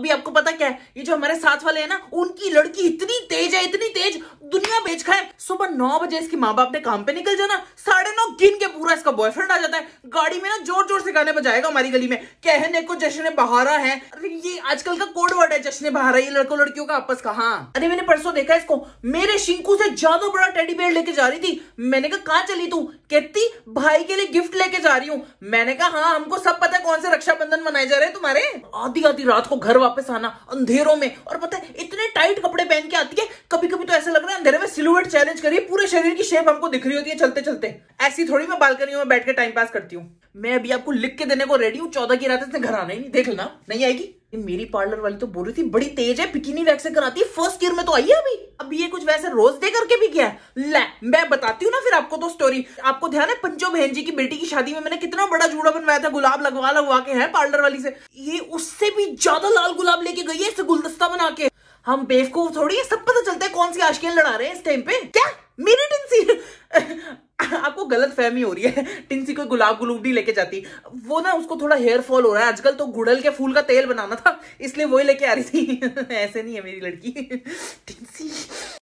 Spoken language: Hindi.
अभी आपको पता क्या है? ये जो हमारे साथ वाले हैं ना, उनकी लड़की इतनी तेज है, इतनी तेज, दुनिया बेच खाए। सुबह नौ बजे इसके माँ बाप ने काम पे निकल जाना, साढ़े नौ गिन के पूरा इसका बॉयफ्रेंड आ जाता है। गाड़ी में ना ज़ोर ज़ोर से गाने बजाएगा हमारी गली में। कहने को जश्न बहारा है। अरे ये आजकल का कोड वर्ड है, जश्न बहारा, ये लड़कों लड़कियों का आपस का हाँ। अरे मैंने परसों देखा इसको, मेरे शिंकू से ज़्यादा बड़ा टेडी बेयर लेके जा रही थी। मैंने कहाँ चली तू? कहती, भाई के लिए गिफ्ट लेके जा रही हूँ। मैंने कहा हाँ हमको सब पता है कौन से रक्षाबंधन मनाए जा रहे हैं तुम्हारे? आधी आधी रात को घर वापस आना, अंधेरों में। और पता है, इतने टाइट कपड़े पहन के आती है कभी कभी तो ऐसा लग रहा है अंधेरे में सिलुएट चैलेंज करिए, पूरे शरीर की शेप हमको दिख रही होती है चलते चलते ऐसी थोड़ी मैं बालकनी में बैठ के टाइम पास करती हूँ। मैं अभी आपको लिख के देने को रेडी हूँ। चौदह की रात से घर आना ही नहीं। देख लेना। नहीं आएगी? मेरी पार्लर वाली तो बोल रही थी, बड़ी तेज है बिकिनी वैक्स कराती है। फ़र्स्ट ईयर में तो आई है अभी। अब ये कुछ वैसे रोज दे करके भी किया ले, मैं बताती हूँ ना फिर आपको तो स्टोरी आपको ध्यान है, पंचो बहन जी की बेटी की शादी में मैंने कितना बड़ा जूड़ा बनवाया था, गुलाब लगवा लगवा के है पार्लर वाली से। ये उससे भी ज़्यादा लाल गुलाब लेके गई है इसे गुलदस्ता बना के। हम बेवकूफ़ थोड़ी है, सब पता चलता है कौन सी आशिकियाँ लड़ा रहे हैं इस टाइम पे। क्या? मेरी टिंसी गलत फहमी हो रही है। टिंसी को गुलाब गुलूब नहीं लेके जाती। वो ना, उसको थोड़ा हेयर फॉल हो रहा है। आजकल तो गुड़ल के फूल का तेल बनाना था, इसलिए वही लेके आ रही थी। ऐसे नहीं है मेरी लड़की। टिंसी।